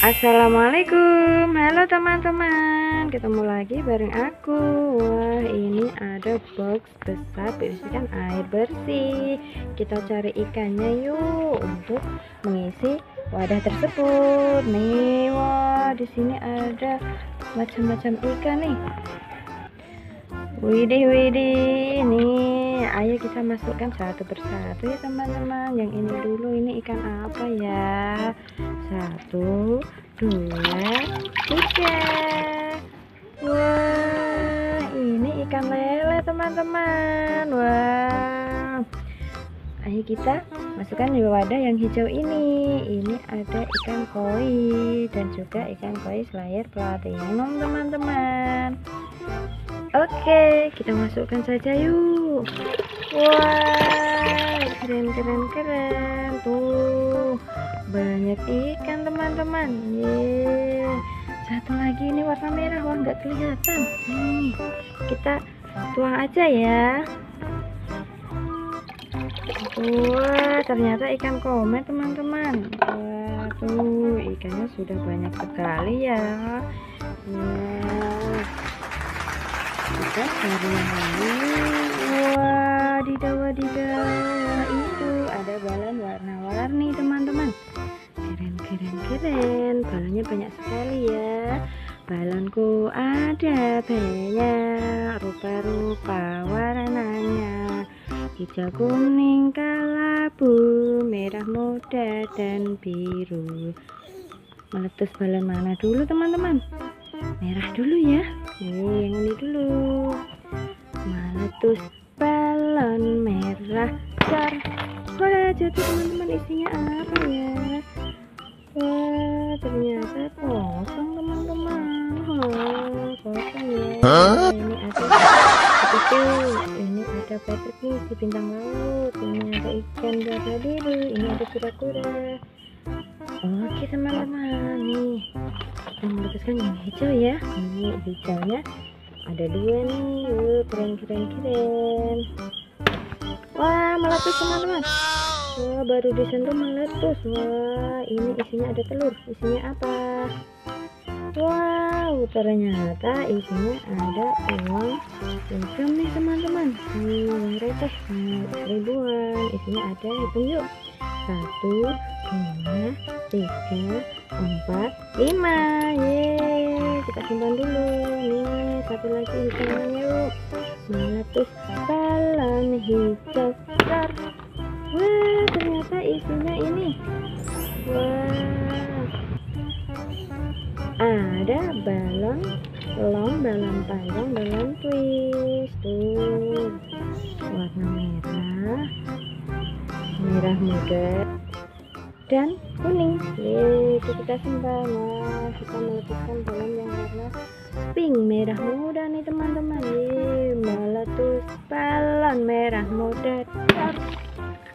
Assalamualaikum. Halo teman-teman. Ketemu lagi bareng aku. Wah ini ada box besar. Berisikan air bersih. Kita cari ikannya yuk Untuk mengisi wadah tersebut. Nih wah di sini ada macam-macam ikan nih. Widih widih. Nih ayo kita masukkan satu persatu ya teman-teman. Yang ini dulu ini ikan apa ya? Satu Dua Tiga. Wah ini ikan lele teman-teman. Wah. Ayo kita masukkan di wadah yang hijau ini. Ini ada ikan koi Dan juga ikan koi selayar platinum teman-teman. Oke, kita masukkan saja yuk. Wah, keren keren keren. Tuh, banyak ikan teman-teman. Ye. Satu lagi ini warna merah, wah nggak kelihatan. Nih, kita tuang aja ya. Wah, ternyata ikan komet teman-teman. Wah, tuh ikannya sudah banyak sekali ya. Wah kita cari yang lain wadidaw wadidaw itu ada balon warna-warni teman-teman. Keren keren keren balonnya banyak sekali ya. Balonku ada banyak rupa-rupa warnanya. Hijau kuning kalabu merah muda dan biru. Meletus balon mana dulu teman-teman? Merah dulu ya nih yang ini dulu meletus balon merah? Car wah jadi teman-teman isinya apa ya? Wah ternyata kosong teman-teman. Oh, kosong ya. Ini ada itu ini ada Patrick nih si bintang laut. Ini ada ikan warna biru ini ada kura-kura. Oke teman-teman nih kita memutuskan yang hijau ya. Ini hijaunya. Ada dua nih. Yuh, keren keren keren. Wah meletus teman-teman. Wah baru disentuh meletus. Wah ini isinya ada telur. Isinya apa? Wow ternyata isinya ada uang logam nih teman-teman. Uang receh ribuan. Isinya ada hitung yuk. Satu dua tiga empat lima. Ye kita simpan dulu. Nih satu lagi hitungannya yuk meletus balon hijau wah ternyata isinya ini. Wah. Ada balon long balon panjang balon twist. Tuh. Warna merah. Merah muda dan kuning. Itu kita simpan nah kita meletuskan balon yang warna pink merah muda nih teman-teman. Meletus balon merah muda.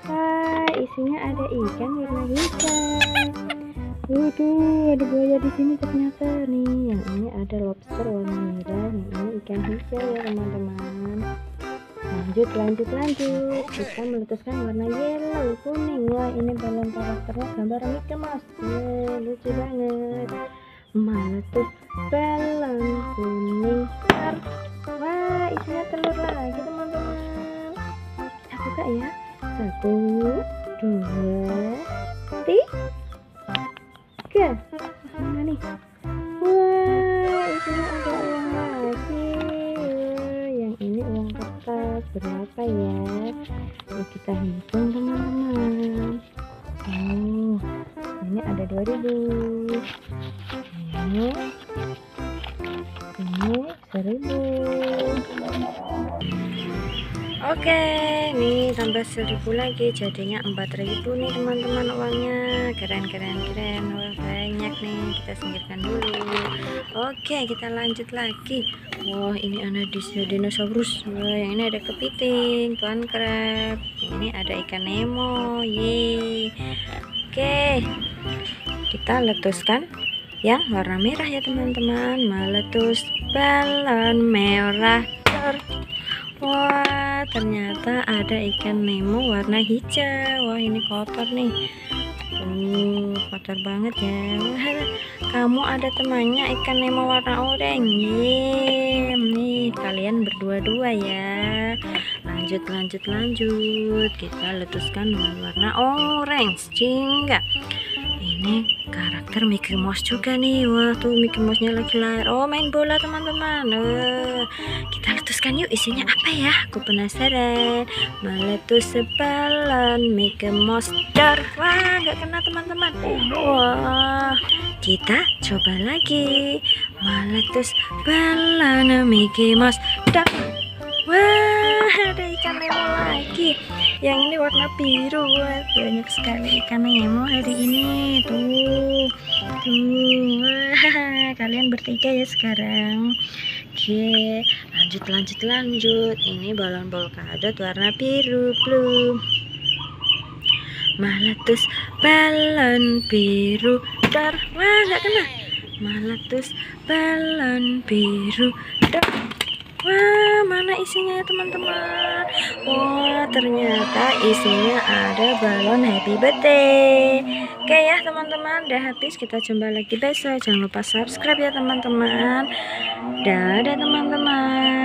Wah isinya ada ikan warna hitam. Waduh, ada buaya di sini ternyata. Nih. Yang ini ada lobster warna merah, yang ini ikan hijau ya teman-teman lanjut lanjut lanjut. Kita meletuskan warna yellow kuning. Wah ini balon karakternya gambar Mickey Mouse lucu banget. Meletus balon kuning wah isinya telur lagi teman-teman. Kita buka ya. Satu dua tiga 2000 ini ini 1000 Oke, nih tambah 1000 lagi jadinya 4000 nih teman-teman uangnya. Keren keren keren. Wah, banyak nih. Kita singkirkan dulu. Oke, kita lanjut lagi. Wah, ini ada dinosaurus. Wah, yang ini ada kepiting, tuan crab. Ini ada ikan Nemo. Ye. Oke. Kita letuskan yang warna merah ya teman-teman. Meletus balon merah. Wah, ternyata ada ikan Nemo warna hijau. Wah, ini kotor nih. tuh kotor banget ya kamu ada temannya ikan Nemo warna oranye nih kalian berdua-dua ya lanjut lanjut lanjut. Kita letuskan dengan warna orange. Jingga ini karakter Mickey Mouse juga nih. Wah tuh Mickey Mouse nya lagi lahir. Oh main bola teman-teman. Uh, kita letuskan yuk isinya apa ya? Aku penasaran. Meletus sebalan Mickey Mouse dar. Wah nggak kena teman-teman. Wah kita coba lagi. Meletus balon Mickey Mouse dar. Wah ada ikan Nemo lagi. Yang ini warna biru banyak sekali ikan Nemo hari ini. Tuh tuh kalian bertiga ya sekarang. Oke lanjut lanjut lanjut. Ini balon polkadot warna biru blue. Meletus balon biru. Dar wah nggak kena. Meletus balon biru. Dar Wah, mana isinya ya teman-teman? Wah, ternyata isinya ada balon happy birthday. Oke ya teman-teman, udah habis. Kita jumpa lagi besok. Jangan lupa subscribe ya teman-teman. Dadah teman-teman.